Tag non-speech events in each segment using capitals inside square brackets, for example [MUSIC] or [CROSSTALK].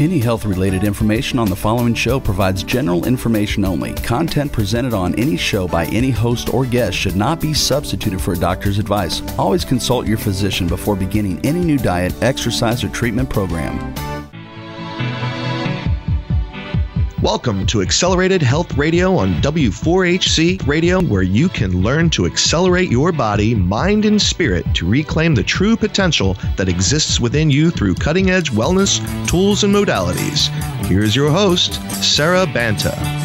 Any health related information on the following show provides general information only. Content presented on any show by any host or guest should not be substituted for a doctor's advice. Always consult your physician before beginning any new diet, exercise, or treatment program. Welcome to Accelerated Health Radio on W4HC Radio, where you can learn to accelerate your body, mind, and spirit to reclaim the true potential that exists within you through cutting edge wellness, tools, and modalities. Here's your host, Sara Banta.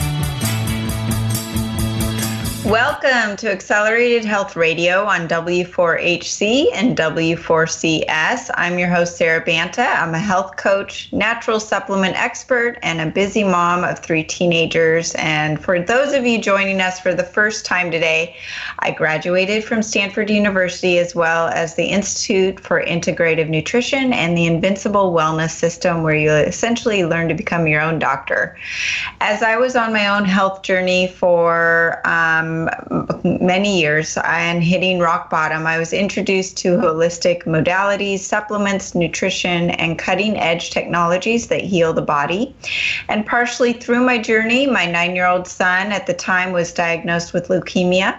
Welcome to Accelerated Health Radio on W4HC and W4CS. I'm your host, Sara Banta. I'm a health coach, natural supplement expert, and a busy mom of three teenagers. And for those of you joining us for the first time today, I graduated from Stanford University as well as the Institute for Integrative Nutrition and the Invincible Wellness System, where you essentially learn to become your own doctor. As I was on my own health journey for um, many years and hitting rock bottom, I was introduced to holistic modalities, supplements, nutrition, and cutting edge technologies that heal the body. And partially through my journey, my nine year old son at the time was diagnosed with leukemia.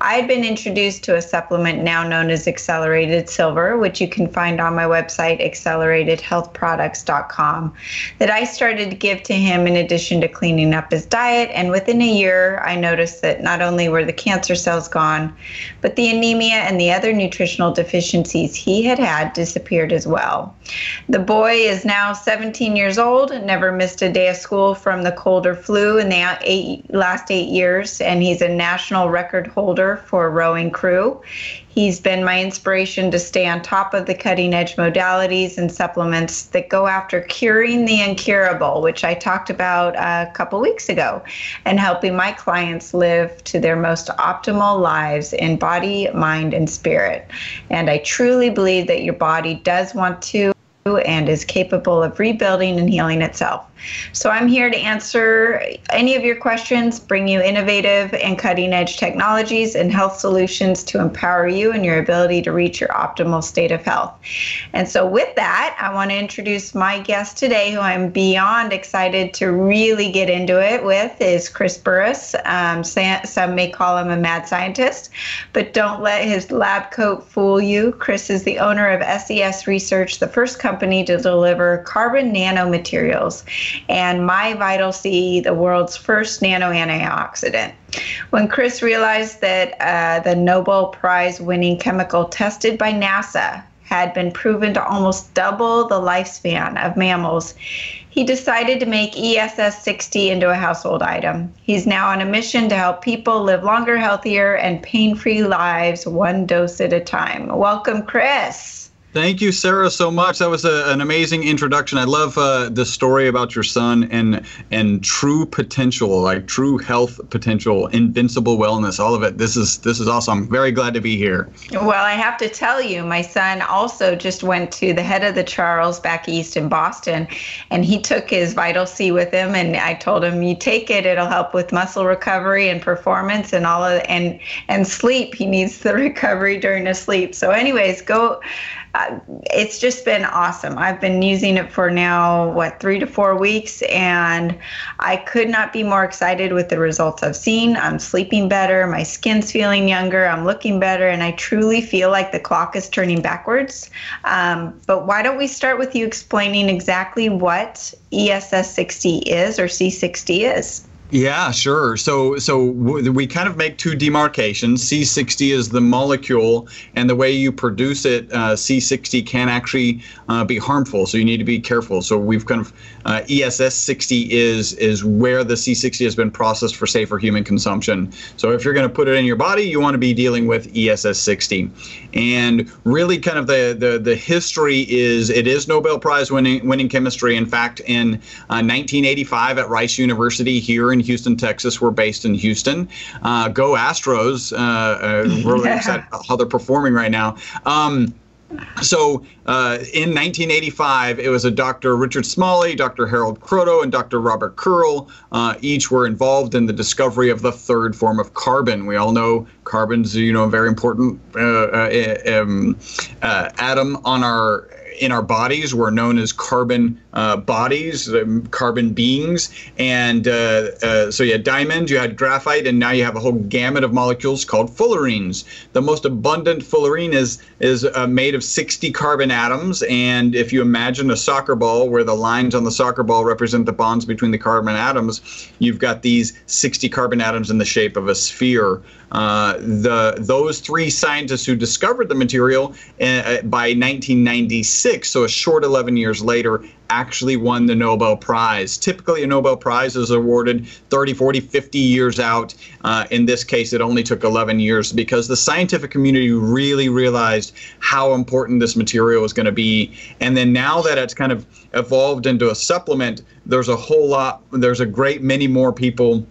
I had been introduced to a supplement now known as Accelerated Silver, which you can find on my website, acceleratedhealthproducts.com, that I started to give to him in addition to cleaning up his diet. And within a year, I noticed that not only only were the cancer cells gone, but the anemia and the other nutritional deficiencies he had had disappeared as well. The boy is now 17 years old, never missed a day of school from the cold or flu in the eight, last eight years, and he's a national record holder for rowing crew. He's been my inspiration to stay on top of the cutting edge modalities and supplements that go after curing the incurable, which I talked about a couple weeks ago, and helping my clients live to their most optimal lives in body, mind, and spirit. And I truly believe that your body does want to and is capable of rebuilding and healing itself. So I'm here to answer any of your questions, bring you innovative and cutting edge technologies and health solutions to empower you and your ability to reach your optimal state of health. And so with that, I want to introduce my guest today, who I'm beyond excited to really get into it with, is Chris Burres. Um, some may call him a mad scientist, but don't let his lab coat fool you. Chris is the owner of SES Research, the first company to deliver carbon nanomaterials and My Vital C, the world's first nano antioxidant. When Chris realized that uh, the Nobel Prize winning chemical tested by NASA had been proven to almost double the lifespan of mammals, he decided to make ESS 60 into a household item. He's now on a mission to help people live longer, healthier, and pain free lives one dose at a time. Welcome, Chris. Thank you, Sara, so much. That was a, an amazing introduction. I love uh, the story about your son and and true potential, like true health potential, invincible wellness, all of it. This is this is awesome. I'm very glad to be here. Well, I have to tell you, my son also just went to the head of the Charles back east in Boston, and he took his Vital C with him. And I told him, "You take it; it'll help with muscle recovery and performance and all of and and sleep. He needs the [LAUGHS] recovery during his sleep. So, anyways, go." It's just been awesome. I've been using it for now, what, three to four weeks, and I could not be more excited with the results I've seen. I'm sleeping better, my skin's feeling younger, I'm looking better, and I truly feel like the clock is turning backwards. Um, but why don't we start with you explaining exactly what ESS 60 is or C60 is? Yeah, sure. So, so we kind of make two demarcations. C60 is the molecule, and the way you produce it, uh, C60 can actually uh, be harmful. So you need to be careful. So we've kind of uh, ESS 60 is is where the C60 has been processed for safer human consumption. So if you're going to put it in your body, you want to be dealing with ESS 60. And really, kind of the the the history is it is Nobel Prize winning winning chemistry. In fact, in 1985 uh, at Rice University here in Houston, Texas. We're based in Houston. Uh, go Astros! Uh, uh, we're really [LAUGHS] excited about how they're performing right now. Um, so uh, in 1985, it was a Dr. Richard Smalley, Dr. Harold Kroto, and Dr. Robert Curl. Uh, each were involved in the discovery of the third form of carbon. We all know carbon's you know a very important uh, uh um, uh, atom on our in our bodies. We're known as carbon uh, bodies, carbon beings. And uh, uh, so you had diamond, you had graphite, and now you have a whole gamut of molecules called fullerenes. The most abundant fullerene is is uh, made of 60 carbon atoms. And if you imagine a soccer ball where the lines on the soccer ball represent the bonds between the carbon atoms, you've got these 60 carbon atoms in the shape of a sphere. Uh, the those three scientists who discovered the material uh, by 1996, so a short 11 years later, actually won the Nobel Prize. Typically, a Nobel Prize is awarded 30, 40, 50 years out. Uh, in this case, it only took 11 years because the scientific community really realized how important this material was going to be. And then now that it's kind of evolved into a supplement, there's a whole lot, there's a great many more people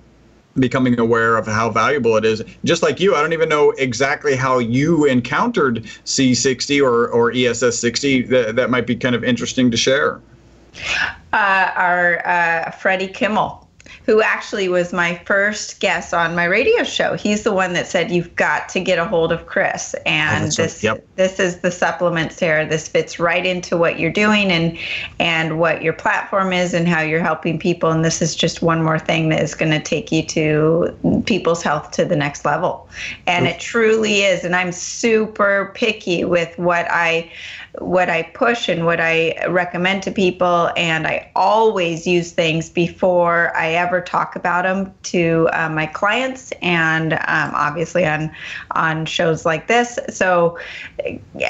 becoming aware of how valuable it is. Just like you, I don't even know exactly how you encountered C60 or, or ESS 60. That, that might be kind of interesting to share. Uh, our uh, Freddie Kimmel who actually was my first guest on my radio show. He's the one that said you've got to get a hold of Chris, and oh, this right. yep. this is the supplement, Sara. This fits right into what you're doing and and what your platform is and how you're helping people. And this is just one more thing that is going to take you to people's health to the next level. And it truly is. And I'm super picky with what I what I push and what I recommend to people. And I always use things before I ever talk about them to uh, my clients and um, obviously on on shows like this. So,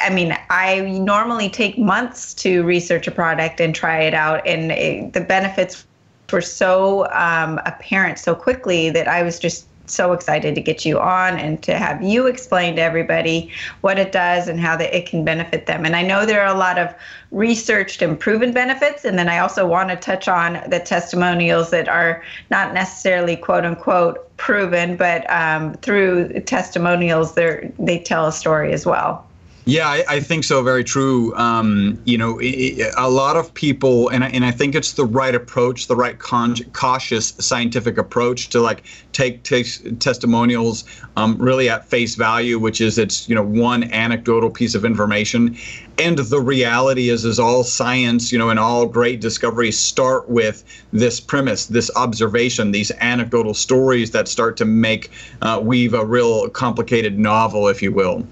I mean, I normally take months to research a product and try it out, and it, the benefits were so um, apparent so quickly that I was just so excited to get you on and to have you explain to everybody what it does and how that it can benefit them. And I know there are a lot of researched and proven benefits. And then I also want to touch on the testimonials that are not necessarily quote unquote proven, but um, through testimonials, they they tell a story as well. Yeah, I, I, think so. Very true. Um, you know, it, a lot of people, and I, and I think it's the right approach, the right con- cautious scientific approach to like take, take testimonials um, really at face value, which is it's you know one anecdotal piece of information, and the reality is is all science, you know, and all great discoveries start with this premise, this observation, these anecdotal stories that start to make uh, weave a real complicated novel, if you will.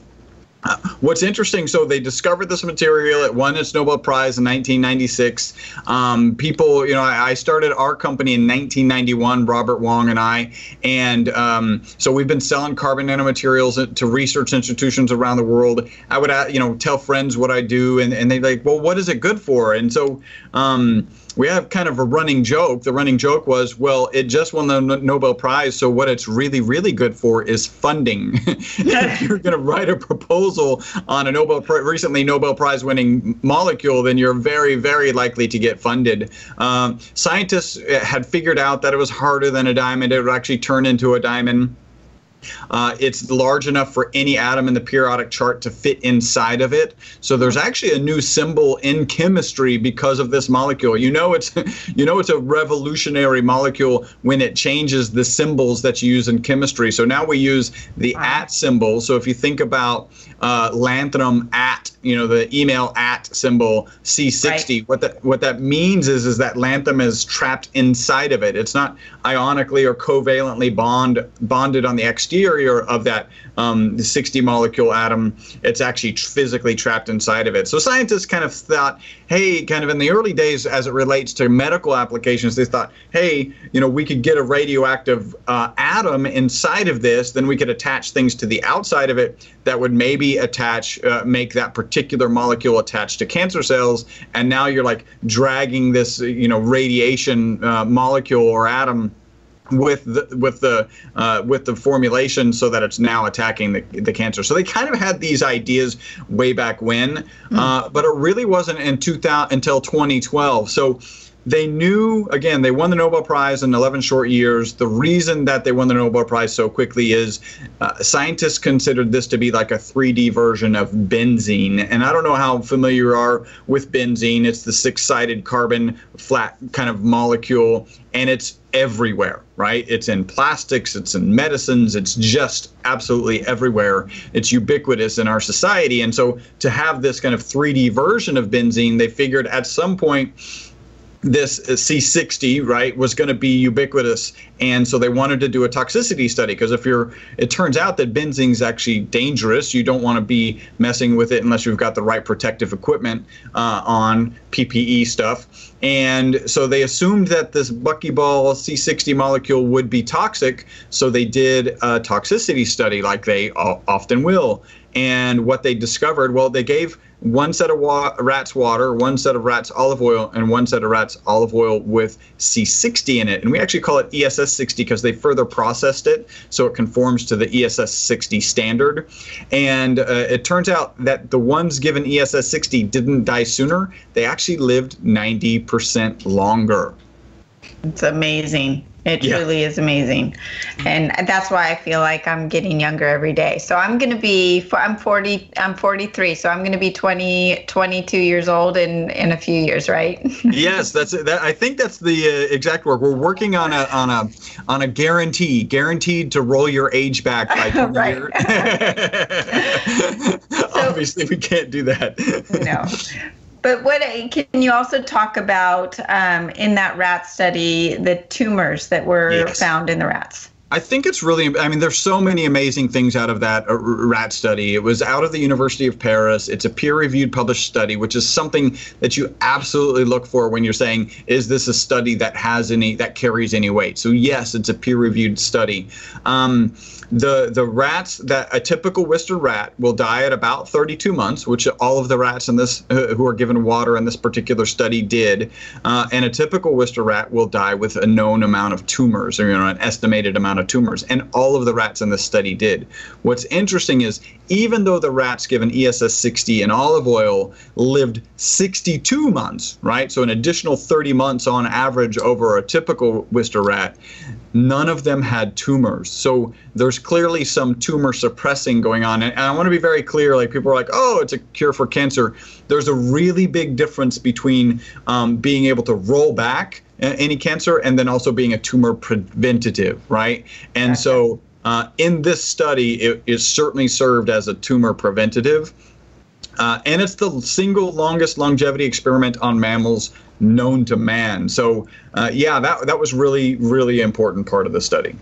What's interesting, so they discovered this material. It won its Nobel Prize in 1996. Um, people, you know, I, I, started our company in 1991, Robert Wong and I, and um, so we've been selling carbon nanomaterials to research institutions around the world. I would, you know, tell friends what I do, and, and they're like, well, what is it good for? And so, um, we have kind of a running joke. The running joke was, well, it just won the Nobel Prize, so what it's really, really good for is funding. [LAUGHS] if you're going to write a proposal on a Nobel recently Nobel Prize winning molecule, then you're very, very likely to get funded. Um, scientists had figured out that it was harder than a diamond. It would actually turn into a diamond. Uh, it's large enough for any atom in the periodic chart to fit inside of it. So there's actually a new symbol in chemistry because of this molecule. You know it's [LAUGHS] you know it's a revolutionary molecule when it changes the symbols that you use in chemistry. So now we use the at symbol. So if you think about uh, lanthanum at you know the email at symbol C60. Right. What that what that means is is that lanthanum is trapped inside of it. It's not ionically or covalently bond bonded on the exterior of that um, 60 molecule atom. It's actually physically trapped inside of it. So scientists kind of thought, hey, kind of in the early days as it relates to medical applications, they thought, hey, you know, we could get a radioactive uh, atom inside of this, then we could attach things to the outside of it that would maybe attach, uh, make that particular molecule attached to cancer cells, and now you're like dragging this, you know, radiation uh, molecule or atom with the with the uh, with the formulation so that it's now attacking the, the cancer. So they kind of had these ideas way back when, mm. uh, but it really wasn't in 2000 until 2012. So they knew again they won the Nobel Prize in 11 short years. The reason that they won the Nobel Prize so quickly is uh, scientists considered this to be like a 3D version of benzene. And I don't know how familiar you are with benzene. It's the six-sided carbon flat kind of molecule, and it's everywhere, right? It's in plastics, it's in medicines, it's just absolutely everywhere. It's ubiquitous in our society. And so to have this kind of 3D version of benzene, they figured at some point this C60, right, was going to be ubiquitous. And so they wanted to do a toxicity study because if you're, it turns out that benzene is actually dangerous. You don't want to be messing with it unless you've got the right protective equipment uh, on PPE stuff. And so they assumed that this buckyball C60 molecule would be toxic. So they did a toxicity study like they often will. And what they discovered, well, they gave one set of wa- rats water, one set of rats olive oil, and one set of rats olive oil with C60 in it. And we actually call it ESS 60 because they further processed it so it conforms to the ESS 60 standard. And uh, it turns out that the ones given ESS 60 didn't die sooner, they actually lived 90% longer. It's amazing. It yeah. truly is amazing. And that's why I feel like I'm getting younger every day. So I'm going to be I'm 40 I'm 43, so I'm going to be 20 22 years old in in a few years, right? [LAUGHS] yes, that's that I think that's the uh, exact word. We're working on a on a on a guarantee, guaranteed to roll your age back by [LAUGHS] 20 years. [LAUGHS] so, Obviously, we can't do that. no. But what can you also talk about um, in that rat study, the tumors that were yes. found in the rats? I think it's really, I mean, there's so many amazing things out of that uh, rat study. It was out of the University of Paris. It's a peer reviewed published study, which is something that you absolutely look for when you're saying, is this a study that has any, that carries any weight? So, yes, it's a peer reviewed study. Um, the the rats that a typical Wistar rat will die at about 32 months, which all of the rats in this who are given water in this particular study did, uh, and a typical Wistar rat will die with a known amount of tumors, or you know, an estimated amount of tumors, and all of the rats in this study did. What's interesting is even though the rats given ESS 60 and olive oil lived 62 months, right, so an additional 30 months on average over a typical Wistar rat, none of them had tumors. So there's clearly some tumor suppressing going on. And, I want to be very clear like, people are like, oh, it's a cure for cancer. There's a really big difference between um, being able to roll back any cancer and then also being a tumor preventative, right? And okay. so uh, in this study, it, certainly served as a tumor preventative. Uh, and it's the single longest longevity experiment on mammals known to man. So, uh, yeah, that that was really really important part of the study.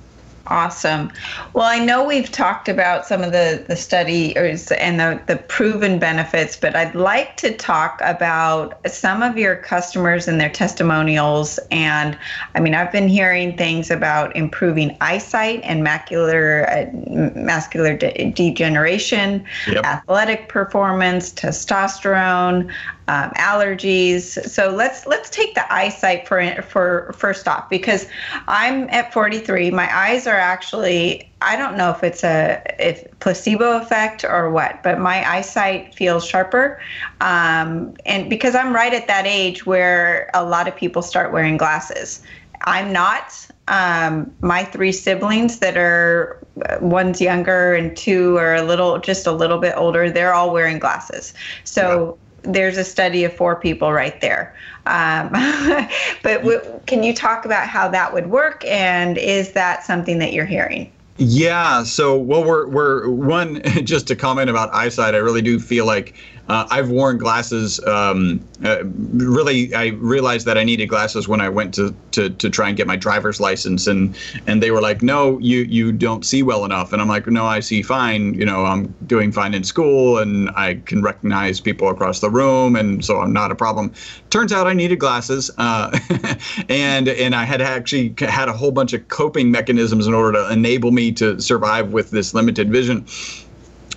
Awesome. Well, I know we've talked about some of the, the studies and the, the proven benefits, but I'd like to talk about some of your customers and their testimonials. And I mean, I've been hearing things about improving eyesight and macular uh, macular de- degeneration, yep. athletic performance, testosterone, um, allergies. So let's let's take the eyesight for for first off because I'm at 43. My eyes are actually I don't know if it's a if placebo effect or what, but my eyesight feels sharper, um, and because I'm right at that age where a lot of people start wearing glasses. I'm not. Um, my three siblings that are one's younger and two are a little just a little bit older they're all wearing glasses so there's a study of four people right there. Um, [LAUGHS] but w- can you talk about how that would work, and is that something that you're hearing? Yeah. So, well, we're we're one [LAUGHS] just to comment about eyesight. I really do feel like uh, I've worn glasses. Um, uh, really, I realized that I needed glasses when I went to, to to try and get my driver's license, and and they were like, "No, you you don't see well enough." And I'm like, "No, I see fine. You know, I'm doing fine in school, and I can recognize people across the room, and so I'm not a problem." Turns out I needed glasses, uh, [LAUGHS] and and I had actually had a whole bunch of coping mechanisms in order to enable me to survive with this limited vision.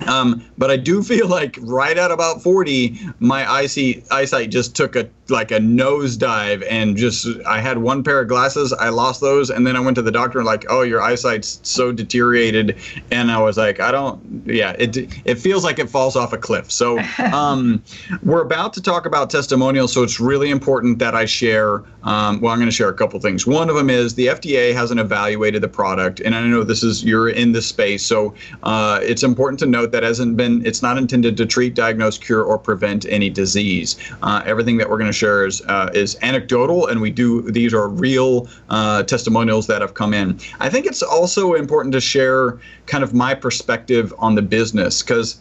Um, but I do feel like right at about 40, my eyesight, eyesight just took a like a nosedive and just I had one pair of glasses. I lost those, and then I went to the doctor and like, oh, your eyesight's so deteriorated, and I was like, I don't, yeah, it it feels like it falls off a cliff. So [LAUGHS] um, we're about to talk about testimonials, so it's really important that I share. Um, well, I'm going to share a couple things. One of them is the FDA hasn't evaluated the product, and I know this is you're in this space, so uh, it's important to note that hasn't been. It's not intended to treat, diagnose, cure, or prevent any disease. Uh, everything that we're going to share is, uh, is anecdotal, and we do these are real uh, testimonials that have come in. I think it's also important to share kind of my perspective on the business because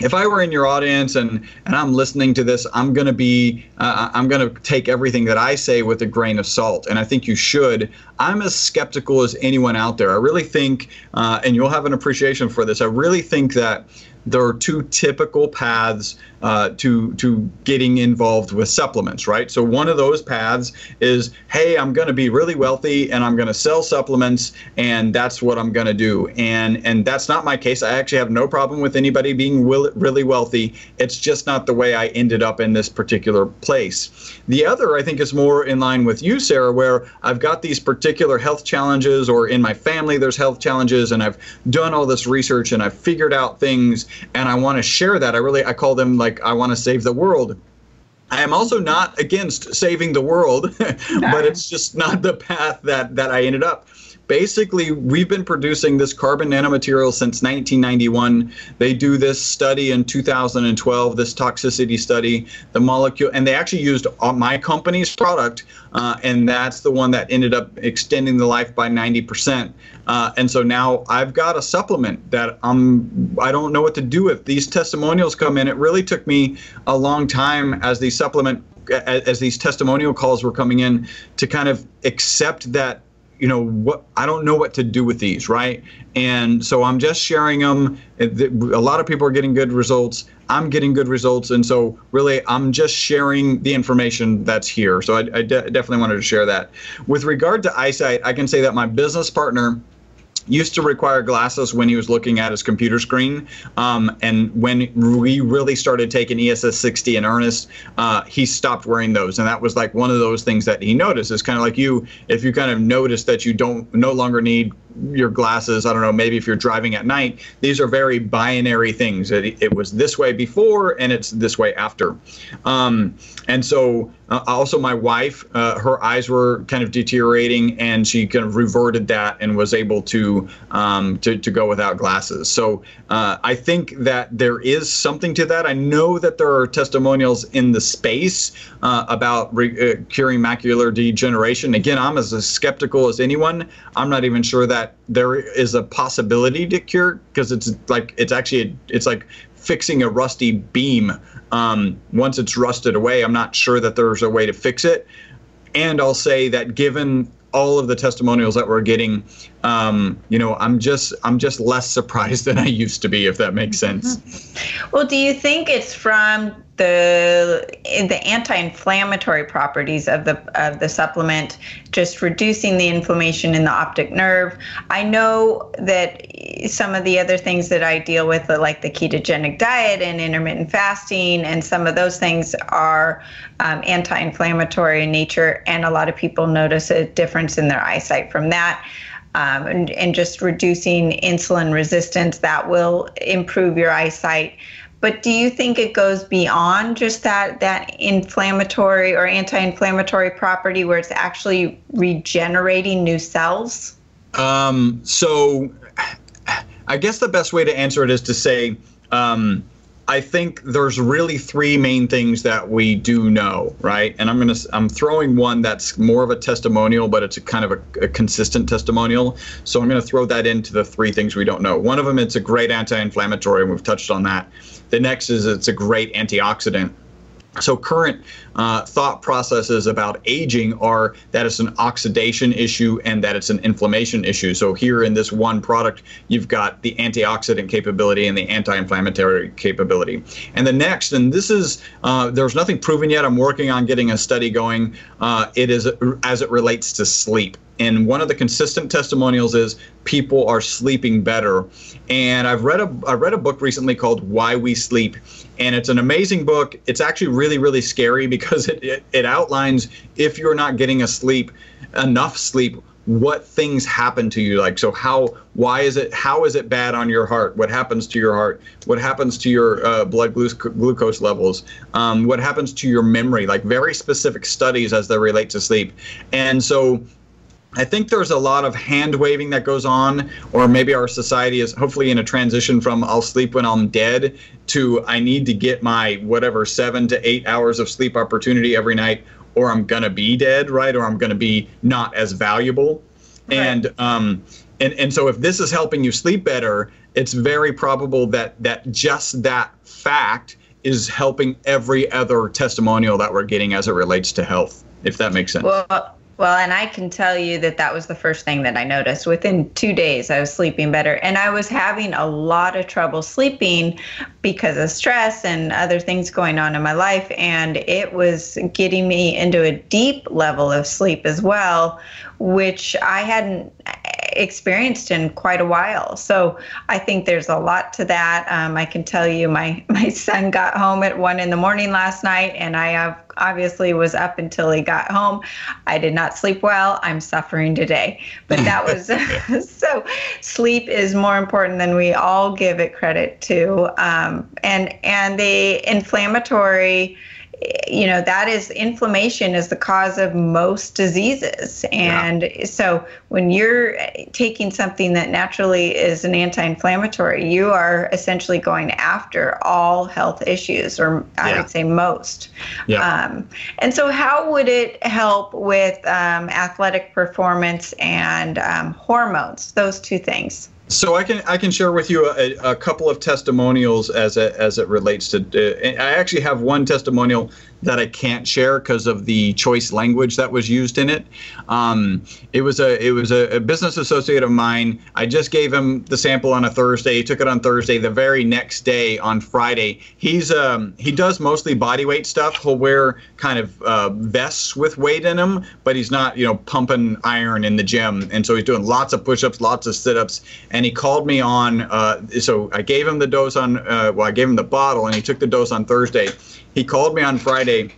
if I were in your audience and and I'm listening to this, I'm gonna be uh, I'm gonna take everything that I say with a grain of salt, and I think you should. I'm as skeptical as anyone out there. I really think, uh, and you'll have an appreciation for this. I really think that there are two typical paths uh, to to getting involved with supplements, right? So one of those paths is, hey, I'm going to be really wealthy and I'm going to sell supplements, and that's what I'm going to do. And and that's not my case. I actually have no problem with anybody being will, really wealthy. It's just not the way I ended up in this particular place. The other, I think, is more in line with you, Sara, where I've got these particular health challenges, or in my family there's health challenges, and I've done all this research and I've figured out things, and I want to share that. I really I call them like like I want to save the world. I am also not against saving the world, [LAUGHS] but it's just not the path that that I ended up basically we've been producing this carbon nanomaterial since 1991 they do this study in 2012 this toxicity study the molecule and they actually used my company's product uh, and that's the one that ended up extending the life by 90% uh, and so now i've got a supplement that i'm i don't know what to do with. These testimonials come in. It really took me a long time as these supplement as, as these testimonial calls were coming in to kind of accept that you know what i don't know what to do with these right? And so i'm just sharing them a lot of people are getting good results. I'm getting good results. And so really i'm just sharing the information that's here. So i, I de- definitely wanted to share that. With regard to eyesight i can say that my business partner used to require glasses when he was looking at his computer screen. Um, and when we really started taking ESS 60 in earnest, uh, he stopped wearing those. And that was like one of those things that he noticed. It's kind of like you, if you kind of notice that you don't no longer need your glasses. I don't know, maybe if you're driving at night, these are very binary things. It, it was this way before and it's this way after. Um, and so, uh, also, my wife, uh, her eyes were kind of deteriorating and she kind of reverted that and was able to, um, to, to go without glasses. So, uh, I think that there is something to that. I know that there are testimonials in the space uh, about re- uh, curing macular degeneration. Again, I'm as skeptical as anyone. I'm not even sure that that there is a possibility to cure because it's like it's actually it's like fixing a rusty beam. Um, once it's rusted away, I'm not sure that there's a way to fix it. And I'll say that given all of the testimonials that we're getting, um, you know, I'm just I'm just less [LAUGHS] surprised than I used to be, if that makes sense. Well, do you think it's from the the anti-inflammatory properties of the of the supplement, just reducing the inflammation in the optic nerve? I know that some of the other things that I deal with, like the ketogenic diet and intermittent fasting, and some of those things are um, anti-inflammatory in nature, and a lot of people notice a difference in their eyesight from that um, and, and just reducing insulin resistance that will improve your eyesight but do you think it goes beyond just that that inflammatory or anti-inflammatory property where it's actually regenerating new cells? Um, so i guess the best way to answer it is to say um, I think there's really three main things that we do know, right? And I'm gonna I'm throwing one that's more of a testimonial, but it's a kind of a, a consistent testimonial. So I'm gonna throw that into the three things we don't know. One of them, it's a great anti-inflammatory, and we've touched on that. The next is it's a great antioxidant. So current uh, thought processes about aging are that it's an oxidation issue and that it's an inflammation issue. So here in this one product, you've got the antioxidant capability and the anti-inflammatory capability. And the next, and this is uh, there's nothing proven yet. I'm working on getting a study going. Uh, it is as it relates to sleep and one of the consistent testimonials is people are sleeping better. And I've read a I read a book recently called Why We Sleep, and it's an amazing book. It's actually really really scary because it it, it outlines if you're not getting a sleep enough sleep what things happen to you. Like so how why is it how is it bad on your heart? What happens to your heart? What happens to your uh, blood glu- glucose levels? Um, what happens to your memory? Like very specific studies as they relate to sleep. And so I think there's a lot of hand waving that goes on, or maybe our society is hopefully in a transition from I'll sleep when I'm dead to I need to get my whatever seven to eight hours of sleep opportunity every night, or I'm gonna be dead, right? Or I'm gonna be not as valuable. Right. And um, and and so if this is helping you sleep better, it's very probable that that just that fact is helping every other testimonial that we're getting as it relates to health. If that makes sense. Well, well, and I can tell you that that was the first thing that I noticed. Within two days, I was sleeping better. And I was having a lot of trouble sleeping because of stress and other things going on in my life. And it was getting me into a deep level of sleep as well, which I hadn't experienced in quite a while. So I think there's a lot to that. Um, I can tell you, my [LAUGHS] my son got home at one in the morning last night, and I have obviously was up until he got home. I did not sleep well. I'm suffering today, but that [LAUGHS] was [LAUGHS] so. Sleep is more important than we all give it credit to, um, and and the inflammatory you know that is inflammation is the cause of most diseases and yeah. so when you're taking something that naturally is an anti-inflammatory you are essentially going after all health issues or i yeah. would say most yeah. Um, and so how would it help with um, athletic performance and um, hormones those two things so I can I can share with you a, a couple of testimonials as it, as it relates to. Uh, I actually have one testimonial that I can't share because of the choice language that was used in it. Um, it was a it was a, a, business associate of mine. I just gave him the sample on a Thursday. He took it on Thursday. The very next day on Friday, he's um, he does mostly body weight stuff. He'll wear kind of uh, vests with weight in them, but he's not you know pumping iron in the gym. And so he's doing lots of push-ups, lots of sit-ups. And he called me on. Uh, so I gave him the dose on. Uh, well, I gave him the bottle, and he took the dose on Thursday he called me on Friday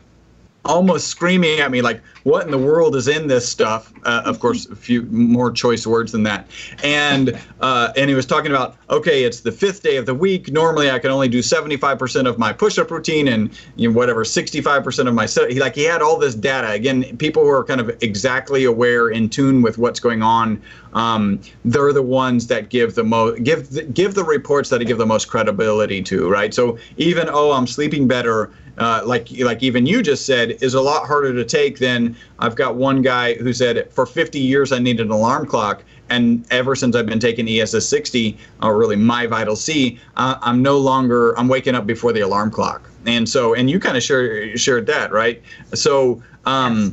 almost screaming at me like what in the world is in this stuff? Uh, of course a few more choice words than that. And uh, and he was talking about okay it's the fifth day of the week. Normally i can only do 75% of my push-up routine and you know, whatever 65% of my set he like he had all this data. Again people who are kind of exactly aware in tune with what's going on. Um, they're the ones that give the most give the, give the reports that I give the most credibility to right? So even oh i'm sleeping better uh, like like even you just said, is a lot harder to take than I've got one guy who said for 50 years I needed an alarm clock, and ever since I've been taking ESS 60 or really my Vital C, uh, I'm no longer I'm waking up before the alarm clock, and so and you kind of shared shared that right, so. Um, yes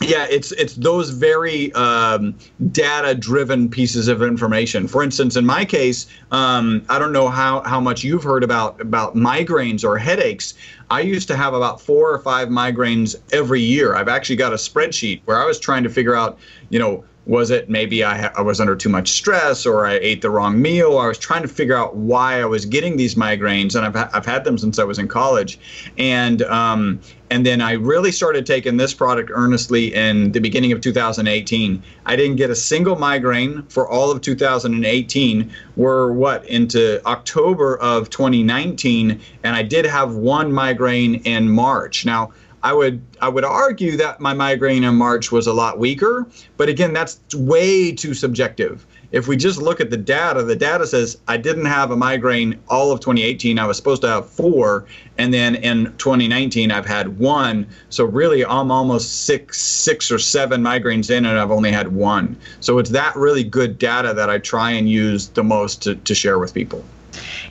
yeah, it's it's those very um, data-driven pieces of information. For instance, in my case, um, I don't know how, how much you've heard about about migraines or headaches. I used to have about four or five migraines every year. I've actually got a spreadsheet where I was trying to figure out, you know, was it maybe I, ha- I was under too much stress or I ate the wrong meal? I was trying to figure out why I was getting these migraines, and I've, ha- I've had them since I was in college. And um, and then I really started taking this product earnestly in the beginning of 2018. I didn't get a single migraine for all of 2018. We're what into October of 2019, and I did have one migraine in March. Now I would I would argue that my migraine in March was a lot weaker, but again, that's way too subjective. If we just look at the data, the data says I didn't have a migraine all of 2018. I was supposed to have four, and then in 2019 I've had one. So really, I'm almost six six or seven migraines in, and I've only had one. So it's that really good data that I try and use the most to, to share with people.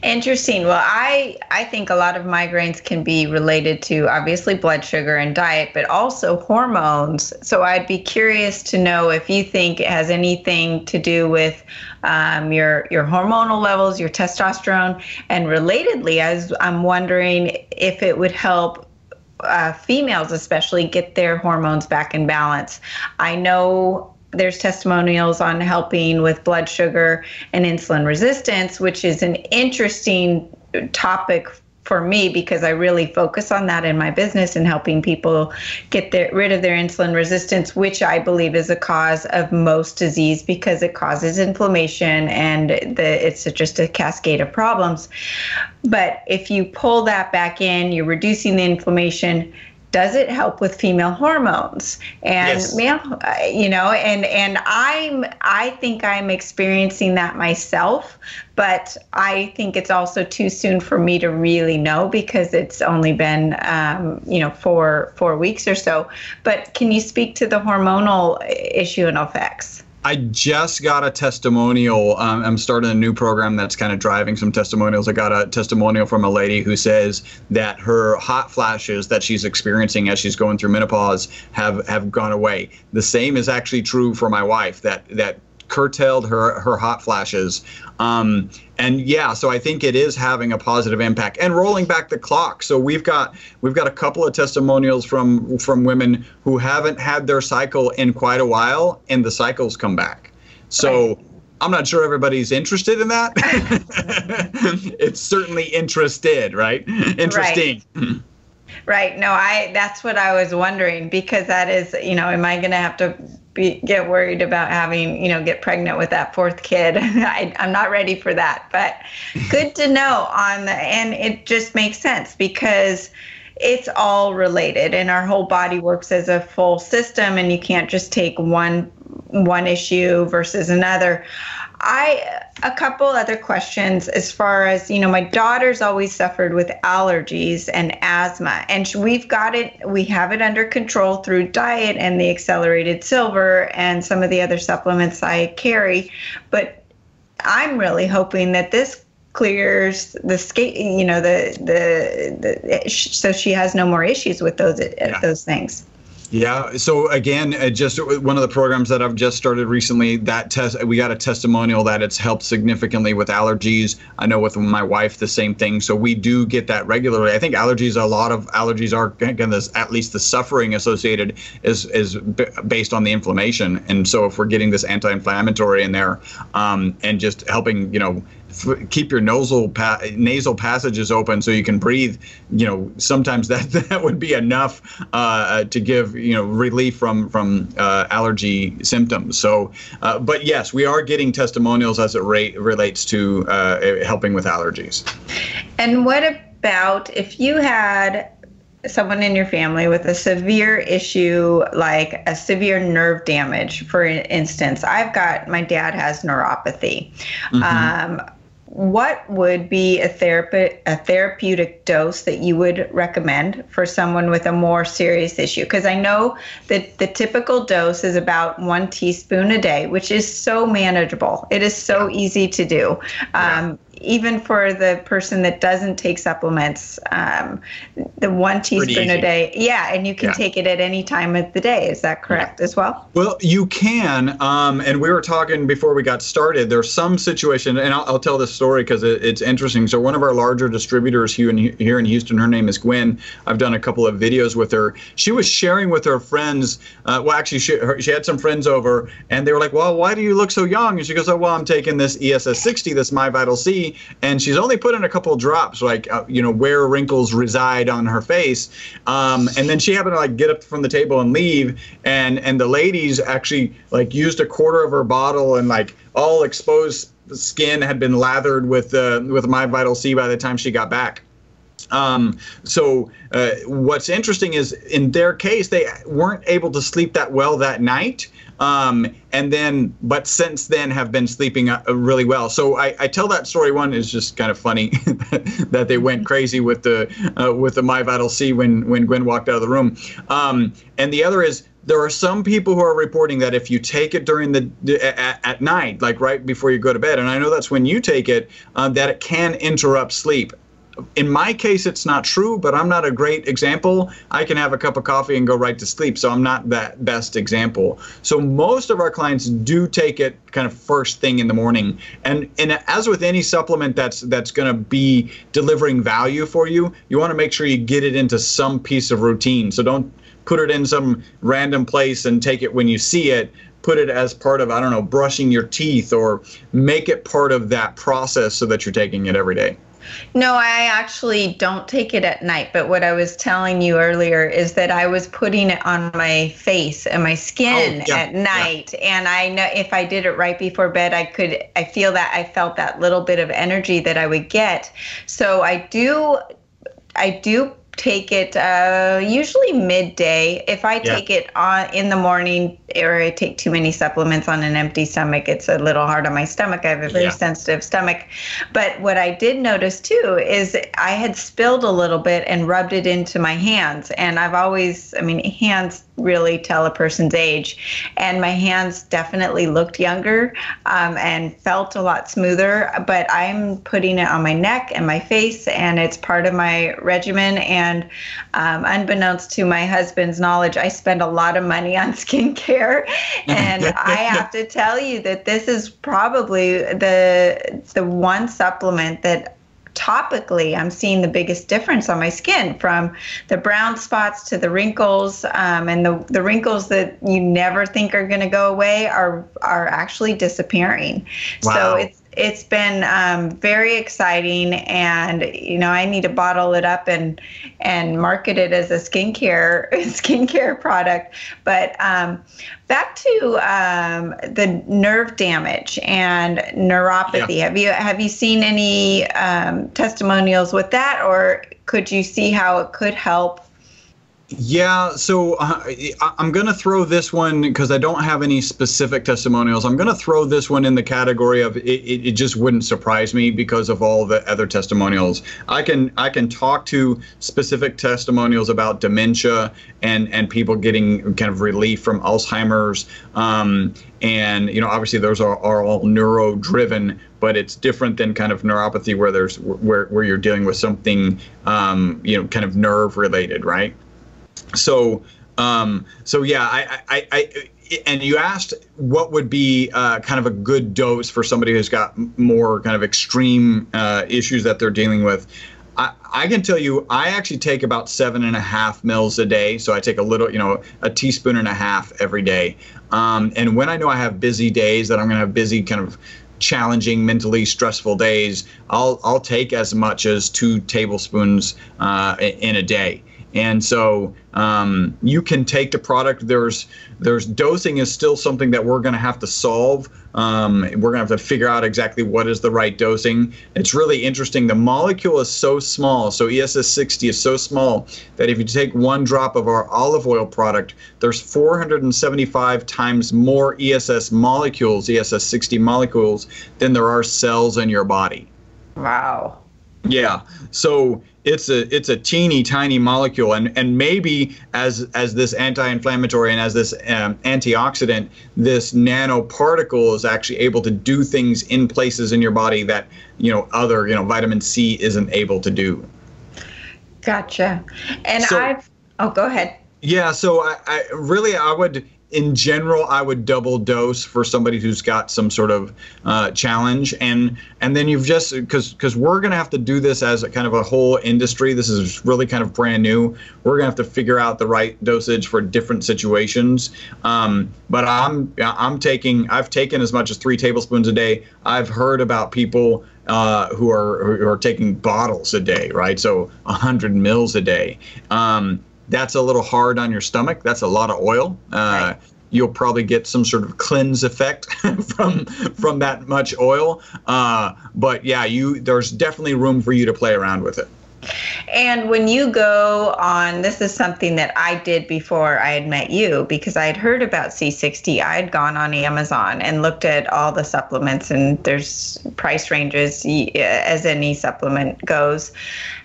Interesting. Well, I I think a lot of migraines can be related to obviously blood sugar and diet, but also hormones. So I'd be curious to know if you think it has anything to do with um, your your hormonal levels, your testosterone, and relatedly, as I'm wondering if it would help uh, females especially get their hormones back in balance. I know there's testimonials on helping with blood sugar and insulin resistance, which is an interesting topic for me because I really focus on that in my business and helping people get their, rid of their insulin resistance, which I believe is a cause of most disease because it causes inflammation and the, it's just a cascade of problems. But if you pull that back in, you're reducing the inflammation does it help with female hormones? And yes. male uh, you know and and i'm i think i'm experiencing that myself but i think it's also too soon for me to really know because it's only been um, you know four four weeks or so. But can you speak to the hormonal issue and effects I just got a testimonial. Um, I'm starting a new program that's kind of driving some testimonials. I got a testimonial from a lady who says that her hot flashes that she's experiencing as she's going through menopause have have gone away. The same is actually true for my wife. That that curtailed her her hot flashes. Um, and yeah, so I think it is having a positive impact and rolling back the clock. So we've got we've got a couple of testimonials from from women who haven't had their cycle in quite a while, and the cycles come back. So. I'm not sure everybody's interested in that. [LAUGHS] it's certainly interested, right? Interesting. Right. Right. No, I that's what I was wondering because that is, you know, am I going to have to be, get worried about having, you know, get pregnant with that fourth kid. [LAUGHS] I, am not ready for that, but good to know on the, and it just makes sense because it's all related and our whole body works as a full system and you can't just take one, one issue versus another. I a couple other questions as far as you know my daughter's always suffered with allergies and asthma and we've got it we have it under control through diet and the accelerated silver and some of the other supplements I carry but I'm really hoping that this clears the skate you know the the, the so she has no more issues with those yeah. those things yeah. So again, just one of the programs that I've just started recently. That test, we got a testimonial that it's helped significantly with allergies. I know with my wife the same thing. So we do get that regularly. I think allergies, a lot of allergies are again, this, at least the suffering associated is is based on the inflammation. And so if we're getting this anti-inflammatory in there, um, and just helping, you know, keep your nasal pa- nasal passages open so you can breathe. You know, sometimes that [LAUGHS] that would be enough uh, to give you know relief from from uh, allergy symptoms. So, uh, but yes, we are getting testimonials as it ra- relates to uh, helping with allergies. And what about if you had someone in your family with a severe issue like a severe nerve damage for instance i've got my dad has neuropathy mm-hmm. um, what would be a, therapi- a therapeutic dose that you would recommend for someone with a more serious issue? Because I know that the typical dose is about one teaspoon a day, which is so manageable. It is so easy to do. Um, even for the person that doesn't take supplements, um, the one teaspoon a day. Yeah, and you can yeah. take it at any time of the day. Is that correct yeah. as well? Well, you can. Um, and we were talking before we got started. There's some situation, and I'll, I'll tell this story because it, it's interesting. So one of our larger distributors here in, here in Houston, her name is Gwen. I've done a couple of videos with her. She was sharing with her friends. Uh, well, actually, she, her, she had some friends over, and they were like, "Well, why do you look so young?" And she goes, "Oh, well, I'm taking this ESS 60, this My Vital C." and she's only put in a couple drops, like uh, you know where wrinkles reside on her face. Um, and then she happened to like get up from the table and leave, and and the ladies actually like used a quarter of her bottle and like all exposed skin had been lathered with uh, with my Vital C by the time she got back. Um, so uh, what's interesting is in their case they weren't able to sleep that well that night. Um, and then but since then have been sleeping uh, really well. So I, I, tell that story one is just kind of funny [LAUGHS] that they went crazy with the uh, with the my vital c when when gwen walked out of the room. Um, and the other is there are some people who are reporting that if you take it during the at, at night like right before you go to bed and i know that's when you take it uh, that it can interrupt sleep in my case, it's not true, but I'm not a great example. I can have a cup of coffee and go right to sleep, so I'm not that best example. So most of our clients do take it kind of first thing in the morning. And and as with any supplement that's that's going to be delivering value for you, you want to make sure you get it into some piece of routine. So don't put it in some random place and take it when you see it put it as part of i don't know brushing your teeth or make it part of that process so that you're taking it every day no, I actually don't take it at night. But what I was telling you earlier is that I was putting it on my face and my skin oh, yeah, at night. Yeah. And I know if I did it right before bed, I could, I feel that I felt that little bit of energy that I would get. So I do, I do take it uh, usually midday. If I take it on in the morning or I take too many supplements on an empty stomach, it's a little hard on my stomach. I have a very yeah. sensitive stomach. But what I did notice too is I had spilled a little bit and rubbed it into my hands. And I've always, I mean, hands really tell a person's age. And my hands definitely looked younger um, and felt a lot smoother. But I'm putting it on my neck and my face, and it's part of my regimen. And um, unbeknownst to my husband's knowledge, I spend a lot of money on [LAUGHS] skincare. and [LAUGHS] I have to tell you that this is probably the the one supplement that topically, I'm seeing the biggest difference on my skin from the brown spots to the wrinkles. Um, and the, the wrinkles that you never think are going to go away are, are actually disappearing. Wow. So it's, it's been um, very exciting and you know i need to bottle it up and and market it as a skincare [LAUGHS] skincare product but um, back to um, the nerve damage and neuropathy yeah. have you have you seen any um, testimonials with that or could you see how it could help yeah, so uh, I'm going to throw this one because I don't have any specific testimonials. I'm going to throw this one in the category of it, it, it, just wouldn't surprise me because of all the other testimonials. I can I can talk to specific testimonials about dementia and and people getting kind of relief from Alzheimer's. Um, and you know, obviously those are, are all neuro driven, but it's different than kind of neuropathy where there's where where you're dealing with something um, you know kind of nerve related, right? So um, so yeah, I, I, I, and you asked what would be uh, kind of a good dose for somebody who's got more kind of extreme uh, issues that they're dealing with. I, I, can tell you, I actually take about seven and a half mils a day. So I take a little, you know, a teaspoon and a half every day. Um, and when I know I have busy days, that I'm going to have busy kind of challenging, mentally stressful days, I'll I'll take as much as two tablespoons uh, in a day. And so um, you can take the product. There's there's dosing is still something that we're going to have to solve. Um, we're going to have to figure out exactly what is the right dosing. It's really interesting. The molecule is so small. So ESS 60 is so small that if you take one drop of our olive oil product, there's 475 times more ESS molecules, ESS 60 molecules, than there are cells in your body. Wow. Yeah. So it's a it's a teeny tiny molecule and and maybe as as this anti-inflammatory and as this um, antioxidant this nanoparticle is actually able to do things in places in your body that you know other you know vitamin c isn't able to do. Gotcha. And so, i've oh go ahead. Yeah. So I, I really i would in general, I would double dose for somebody who's got some sort of uh, challenge, and and then you've just because because we're gonna have to do this as a kind of a whole industry. This is really kind of brand new. We're gonna have to figure out the right dosage for different situations. Um, but I'm I'm taking I've taken as much as three tablespoons a day. I've heard about people uh, who are who are taking bottles a day, right? So 100 mils a day. Um, that's a little hard on your stomach. That's a lot of oil. Uh, right. You'll probably get some sort of cleanse effect [LAUGHS] from from that much oil. Uh, but yeah, you there's definitely room for you to play around with it. And when you go on, this is something that I did before I had met you because I had heard about C60. I had gone on Amazon and looked at all the supplements, and there's price ranges as any supplement goes.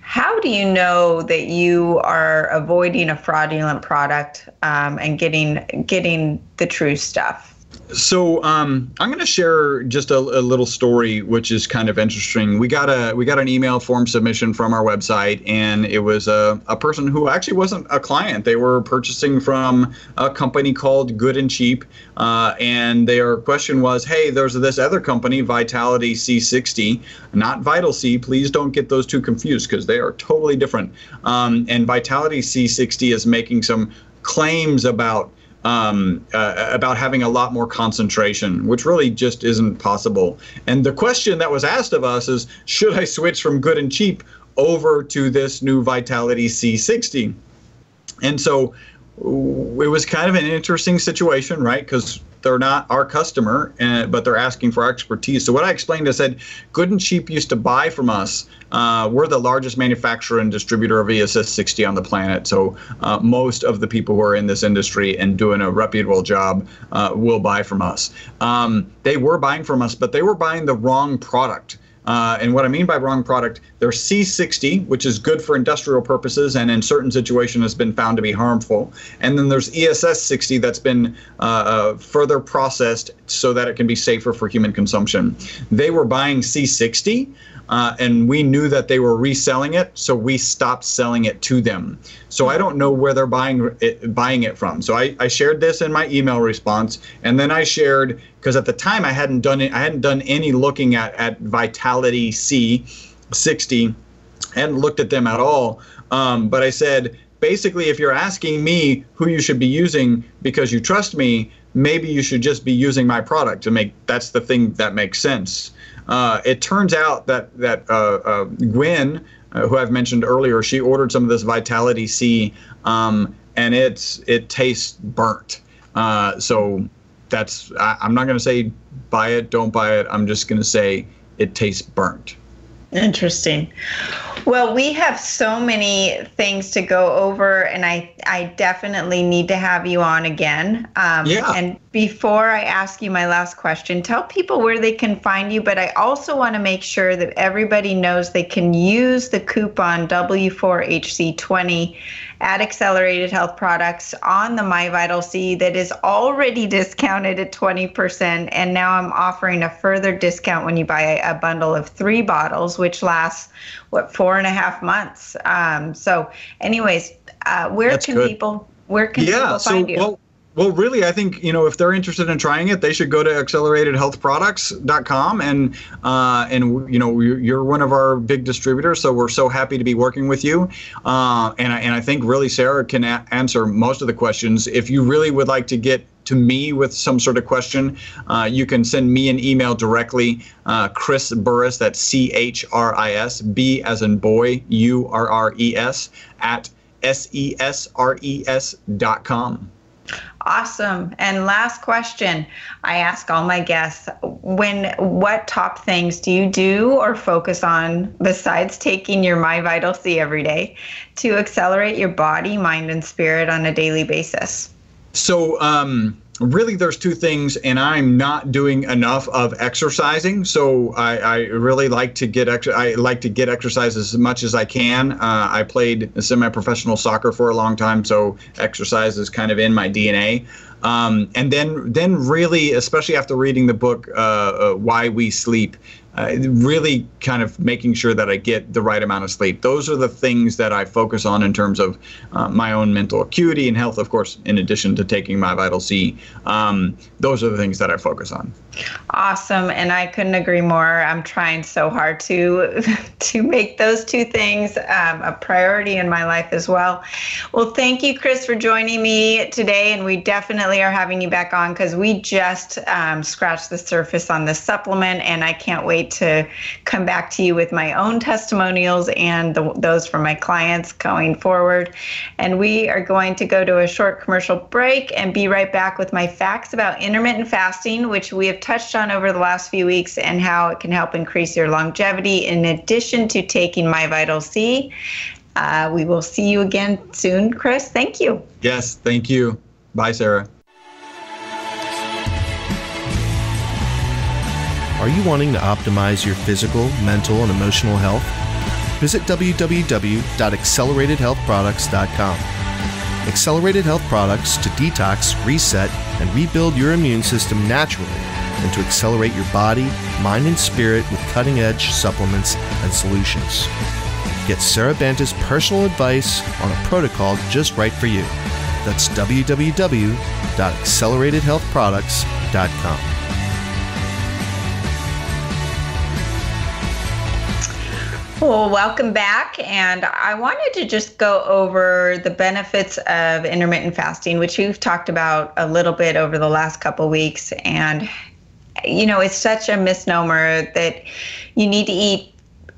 How do you know that you are avoiding a fraudulent product um, and getting getting the true stuff? So um, I'm going to share just a, a, little story, which is kind of interesting. We got a we got an email form submission from our website, and it was a, a person who actually wasn't a client. They were purchasing from a company called Good and Cheap, uh, and their question was, "Hey, there's this other company, Vitality C60, not Vital C. Please don't get those two confused because they are totally different." Um, and Vitality C60 is making some claims about um, uh, about having a lot more concentration, which really just isn't possible. And the question that was asked of us is, should I switch from good and cheap over to this new Vitality C60? And so it was kind of an interesting situation, right? Because they're not our customer, uh, but they're asking for expertise. So what I explained, I said, Good and Cheap used to buy from us. Uh, we're the largest manufacturer and distributor of ESS 60 on the planet. So uh, most of the people who are in this industry and doing a reputable job uh, will buy from us. Um, they were buying from us, but they were buying the wrong product. Uh, and what I mean by wrong product, there's C60, which is good for industrial purposes and in certain situations has been found to be harmful. And then there's ESS 60 that's been uh, uh, further processed so that it can be safer for human consumption. They were buying C60 uh, and we knew that they were reselling it, so we stopped selling it to them. So I don't know where they're buying it, buying it from. So I, I shared this in my email response, and then I shared because at the time I hadn't done it, I hadn't done any looking at at Vitality C 60, hadn't looked at them at all. Um, but I said basically, if you're asking me who you should be using because you trust me, maybe you should just be using my product to make that's the thing that makes sense. Uh, it turns out that that uh, uh, Gwen, uh, who I've mentioned earlier, she ordered some of this Vitality C, um, and it's it tastes burnt. Uh, so that's I, I'm not going to say buy it, don't buy it. I'm just going to say it tastes burnt. Interesting. Well, we have so many things to go over, and I, I definitely need to have you on again. Um, yeah. And before I ask you my last question, tell people where they can find you. But I also want to make sure that everybody knows they can use the coupon W4HC20 at Accelerated Health Products on the My Vital C that is already discounted at 20%. And now I'm offering a further discount when you buy a, bundle of three bottles, which lasts, what, four and a half months. Um, so, anyways, uh, where That's can good. people? Where can yeah, people find so, you? Well, well, really, I think you know if they're interested in trying it, they should go to acceleratedhealthproducts.com and uh, and you know you're one of our big distributors, so we're so happy to be working with you. Uh, and I, and I think really Sara can a- answer most of the questions. If you really would like to get to me with some sort of question, uh, you can send me an email directly, uh, Chris Burres. that's C H R I S, B as in boy, U R R E S, at S E S R E S dot com. Awesome. And last question I ask all my guests when what top things do you do or focus on besides taking your My Vital C every day to accelerate your body, mind, and spirit on a daily basis? So, um, really there's two things and i'm not doing enough of exercising so i, I really like to get ex- i like to get exercise as much as i can. Uh, i played semi-professional soccer for a long time so exercise is kind of in my dna um, and then then really especially after reading the book uh, uh, why we sleep uh, really kind of making sure that I get the right amount of sleep. Those are the things that I focus on in terms of uh, my own mental acuity and health, of course, in addition to taking my Vital C. Um, those are the things that I focus on. Awesome, and I couldn't agree more. I'm trying so hard to [LAUGHS] to make those two things um, a priority in my life as well. Well, thank you, Chris, for joining me today, and we definitely are having you back on because we just um, scratched the surface on this supplement, and I can't wait to come back to you with my own testimonials and the, those from my clients going forward. And we are going to go to a short commercial break and be right back with my facts about intermittent fasting, which we have touched on over the last few weeks, and how it can help increase your longevity in addition to taking My Vital C. Uh, we will see you again soon, Chris. Thank you. Yes, thank you. Bye, Sara. Are you wanting to optimize your physical, mental, and emotional health? Visit www.acceleratedhealthproducts.com. Accelerated Health Products to detox, reset, and rebuild your immune system naturally and to accelerate your body, mind, and spirit with cutting edge supplements and solutions. Get Sara Banta's personal advice on a protocol just right for you. That's www.acceleratedhealthproducts.com. Well, welcome back. And I wanted to just go over the benefits of intermittent fasting, which we've talked about a little bit over the last couple weeks. And, you know, it's such a misnomer that you need to eat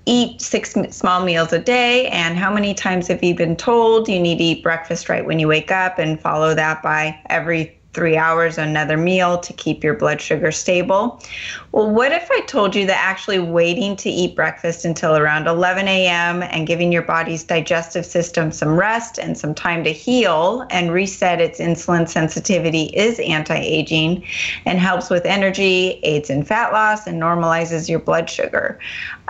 eat six small meals a day and how many times have you been told you need to eat breakfast right when you wake up and follow that by every three hours another meal to keep your blood sugar stable. Well, what if I told you that actually waiting to eat breakfast until around 11 a.m. and giving your body's digestive system some rest and some time to heal and reset its insulin sensitivity is anti aging and helps with energy, aids in fat loss, and normalizes your blood sugar?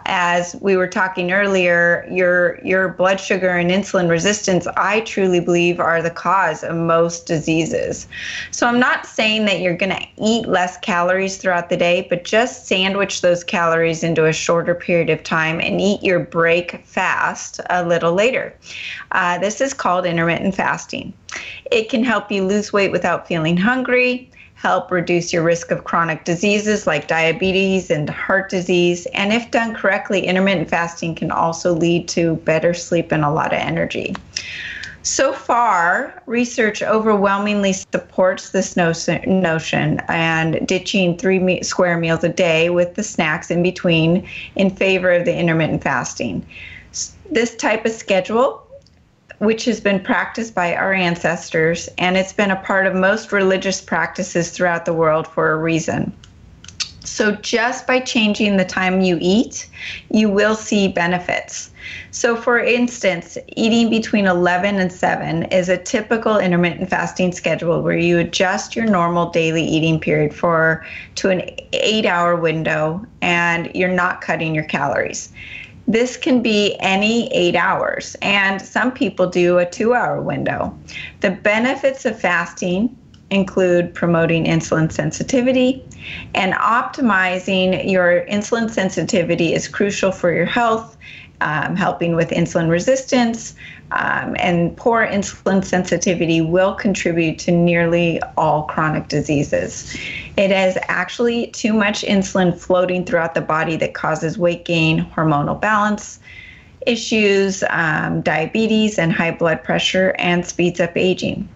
As we were talking earlier, your your blood sugar and insulin resistance, I truly believe, are the cause of most diseases. So I'm not saying that you're going to eat less calories throughout the day, but just sandwich those calories into a shorter period of time and eat your break fast a little later. Uh, this is called intermittent fasting. It can help you lose weight without feeling hungry help reduce your risk of chronic diseases like diabetes and heart disease. And if done correctly, intermittent fasting can also lead to better sleep and a lot of energy. So far, research overwhelmingly supports this notion and ditching three square meals a day with the snacks in between in favor of the intermittent fasting. This type of schedule which has been practiced by our ancestors, and it's been a part of most religious practices throughout the world for a reason. So, just by changing the time you eat, you will see benefits. So, for instance, eating between 11 and 7 is a typical intermittent fasting schedule where you adjust your normal daily eating period for to an 8-hour window and you're not cutting your calories. This can be any eight hours, and some people do a two hour window. The benefits of fasting include promoting insulin sensitivity and optimizing your insulin sensitivity is crucial for your health um, helping with insulin resistance, um, and poor insulin sensitivity will contribute to nearly all chronic diseases. It is actually too much insulin floating throughout the body that causes weight gain, hormonal balance issues, um, diabetes, and high blood pressure, and speeds up aging.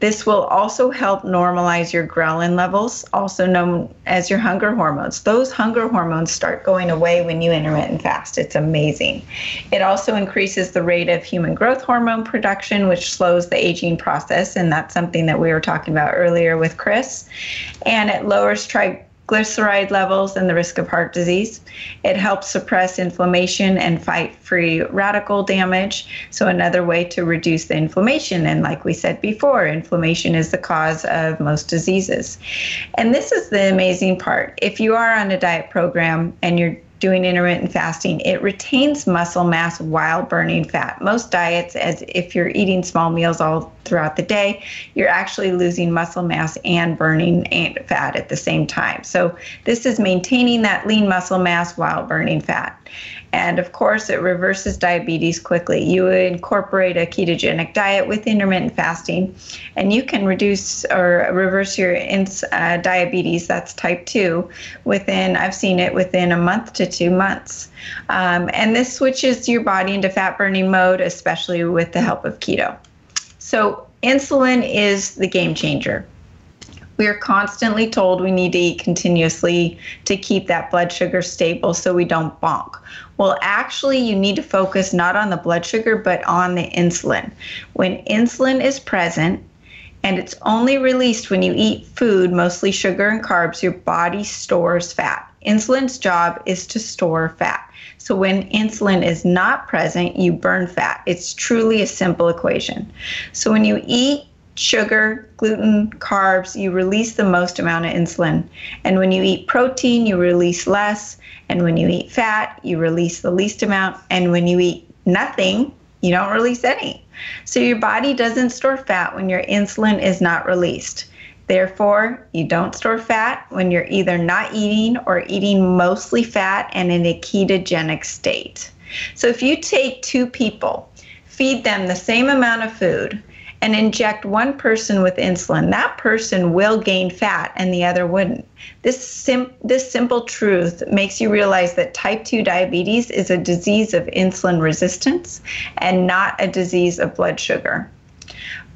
This will also help normalize your ghrelin levels, also known as your hunger hormones. Those hunger hormones start going away when you intermittent fast. It's amazing. It also increases the rate of human growth hormone production, which slows the aging process. And that's something that we were talking about earlier with Chris. And it lowers tri- triglyceride levels and the risk of heart disease. It helps suppress inflammation and fight free radical damage. So, another way to reduce the inflammation. And, like we said before, inflammation is the cause of most diseases. And this is the amazing part. If you are on a diet program and you're doing intermittent fasting, it retains muscle mass while burning fat. Most diets, as if you're eating small meals all throughout the day, you're actually losing muscle mass and burning fat at the same time. So this is maintaining that lean muscle mass while burning fat. And of course, it reverses diabetes quickly. You incorporate a ketogenic diet with intermittent fasting, and you can reduce or reverse your uh, diabetes, that's type 2, within, I've seen it within a month to two months. Um, and this switches your body into fat burning mode, especially with the help of keto. So, insulin is the game changer. We are constantly told we need to eat continuously to keep that blood sugar stable so we don't bonk. Well, actually, you need to focus not on the blood sugar, but on the insulin. When insulin is present, and it's only released when you eat food, mostly sugar and carbs, your body stores fat. Insulin's job is to store fat. So when insulin is not present, you burn fat. It's truly a simple equation. So when you eat sugar, gluten, carbs, you release the most amount of insulin. And when you eat protein, you release less. And when you eat fat, you release the least amount. And when you eat nothing, you don't release any. So your body doesn't store fat when your insulin is not released. Therefore, you don't store fat when you're either not eating or eating mostly fat and in a ketogenic state. So if you take two people, feed them the same amount of food, and inject one person with insulin, that person will gain fat and the other wouldn't. This, sim- this simple truth makes you realize that type 2 diabetes is a disease of insulin resistance and not a disease of blood sugar.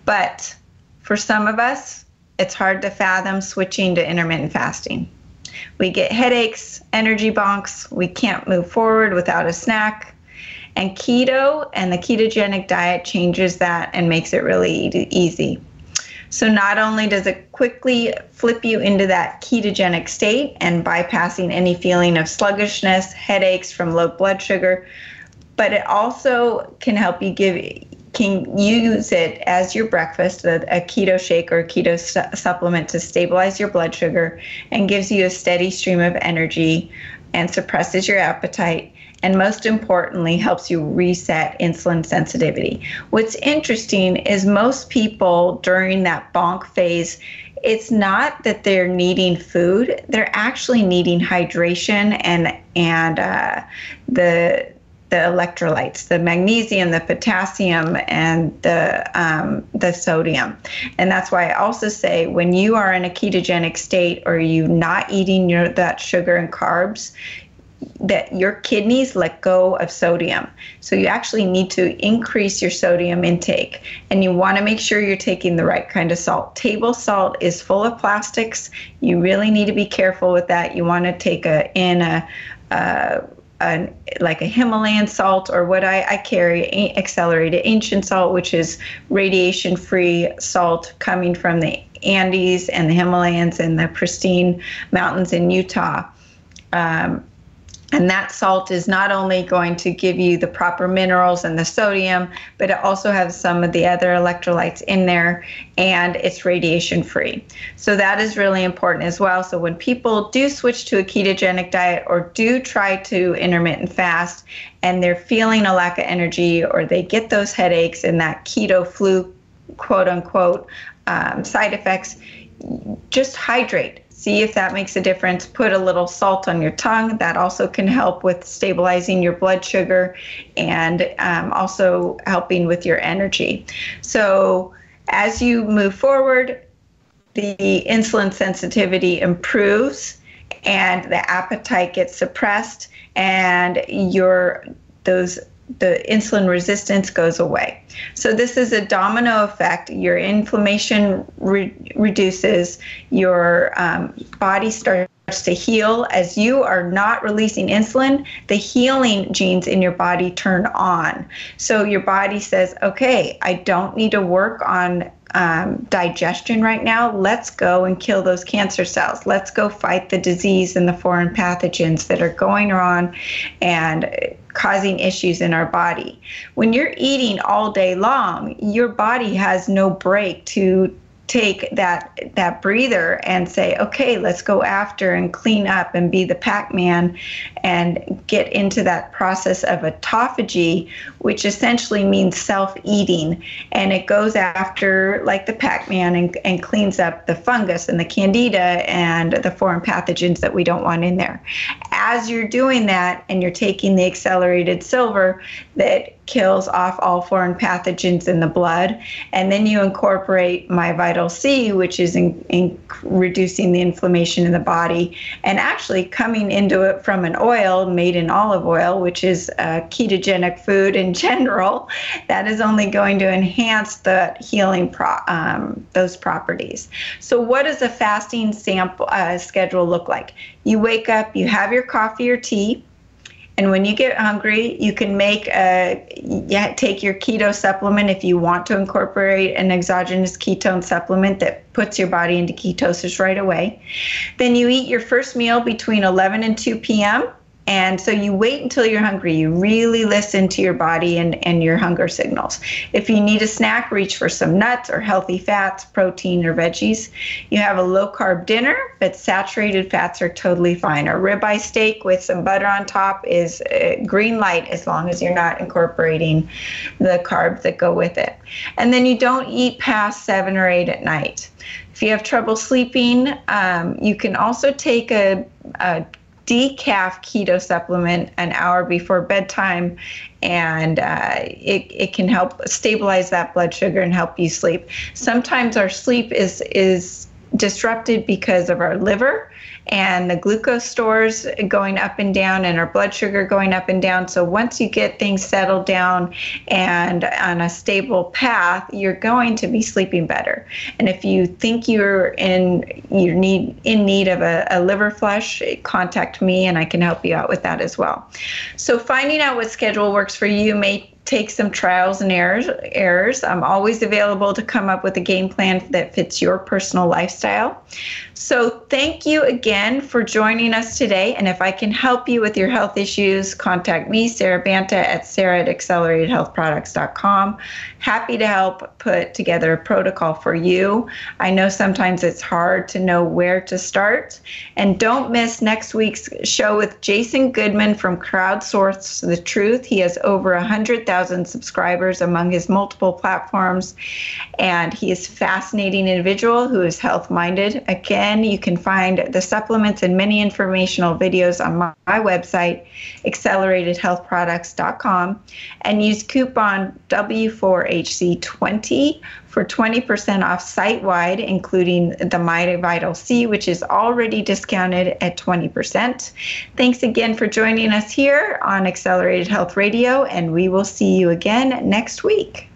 But for some of us, it's hard to fathom switching to intermittent fasting. We get headaches, energy bonks, we can't move forward without a snack. And keto and the ketogenic diet changes that and makes it really easy. So, not only does it quickly flip you into that ketogenic state and bypassing any feeling of sluggishness, headaches from low blood sugar, but it also can help you give can use it as your breakfast, a, a keto shake or keto su- supplement to stabilize your blood sugar and gives you a steady stream of energy and suppresses your appetite and most importantly helps you reset insulin sensitivity. What's interesting is most people during that bonk phase it's not that they're needing food; they're actually needing hydration and and uh, the the electrolytes, the magnesium, the potassium, and the um, the sodium. And that's why I also say when you are in a ketogenic state or you not eating your that sugar and carbs, that your kidneys let go of sodium. So you actually need to increase your sodium intake and you want to make sure you're taking the right kind of salt. Table salt is full of plastics. You really need to be careful with that. You want to take a in a, a an, like a Himalayan salt or what I, I carry, accelerated ancient salt, which is radiation free salt coming from the Andes and the Himalayas and the pristine mountains in Utah. Um, and that salt is not only going to give you the proper minerals and the sodium, but it also has some of the other electrolytes in there and it's radiation free. So that is really important as well. So when people do switch to a ketogenic diet or do try to intermittent fast and they're feeling a lack of energy or they get those headaches and that keto flu, quote unquote, um, side effects, just hydrate see if that makes a difference. Put a little salt on your tongue. That also can help with stabilizing your blood sugar and um, also helping with your energy. So, as you move forward, the insulin sensitivity improves and the appetite gets suppressed and your those the insulin resistance goes away. So this is a domino effect. Your inflammation re- reduces, your um, body starts to heal. As you are not releasing insulin the healing genes in your body turn on. So your body says okay i don't need to work on um, digestion right now. Let's go and kill those cancer cells. Let's go fight the disease and the foreign pathogens that are going on. And causing issues in our body. When you're eating all day long, your body has no break to take that that breather and say okay let's go after and clean up and be the pac-man and get into that process of autophagy which essentially means self-eating. And it goes after like the pac-man and, and cleans up the fungus and the candida and the foreign pathogens that we don't want in there. As you're doing that and you're taking the accelerated silver that kills off all foreign pathogens in the blood. And then you incorporate my Vital C, which is in, in, reducing the inflammation in the body and actually coming into it from an oil made in olive oil, which is a ketogenic food in [LAUGHS] general, that is only going to enhance the healing pro, um, those properties. So, what does a fasting sample uh, schedule look like? You wake up, you have your coffee or tea and when you get hungry, you can make a yeah, take your keto supplement if you want to incorporate an exogenous ketone supplement that puts your body into ketosis right away. Then you eat your first meal between 11 and 2 p.m. And so you wait until you're hungry. You really listen to your body and, and your hunger signals. If you need a snack, reach for some nuts or healthy fats, protein, or veggies. You have a low carb dinner, but saturated fats are totally fine. A ribeye steak with some butter on top is green light as long as you're not incorporating the carbs that go with it. And then you don't eat past seven or eight at night. If you have trouble sleeping, um, you can also take a, a decaf keto supplement an hour before bedtime and uh, it, it can help stabilize that blood sugar and help you sleep. Sometimes our sleep is is disrupted because of our liver and the glucose stores going up and down and our blood sugar going up and down. So once you get things settled down and on a stable path, you're going to be sleeping better. And if you think you're in you need in need of a, a liver flush, contact me and I can help you out with that as well. So finding out what schedule works for you may take some trials and errors errors. I'm always available to come up with a game plan that fits your personal lifestyle. So thank you again for joining us today. And if i can help you with your health issues contact me sara banta at sarah at acceleratedhealthproducts.com happy to help put together a protocol for you i know sometimes it's hard to know where to start and don't miss next week's show with jason goodman from crowdsource the truth he has over a 100,000 subscribers among his multiple platforms. And he is a fascinating individual who is health minded. Again, you can find the supplements and many informational videos on my, my website, acceleratedhealthproducts.com, and use coupon W4HC20 for 20% off site wide, including the My Vital C, which is already discounted at 20%. Thanks again for joining us here on Accelerated Health Radio, and we will see you again next week.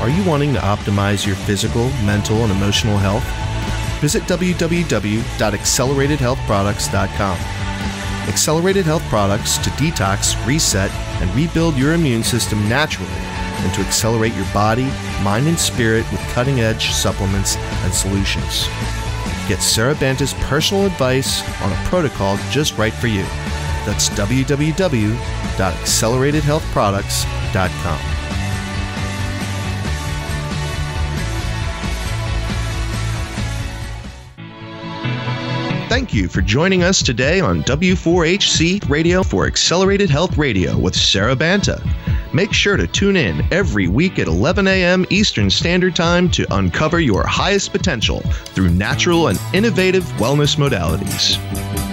Are you wanting to optimize your physical, mental, and emotional health? Visit www.acceleratedhealthproducts.com. Accelerated Health Products to detox, reset, and rebuild your immune system naturally and to accelerate your body, mind, and spirit with cutting edge supplements and solutions. Get Sara Banta's personal advice on a protocol just right for you. That's www.acceleratedhealthproducts.com. Thank you for joining us today on W4HC Radio for Accelerated Health Radio with Sara Banta. Make sure to tune in every week at 11 a.m. Eastern Standard Time to uncover your highest potential through natural and innovative wellness modalities.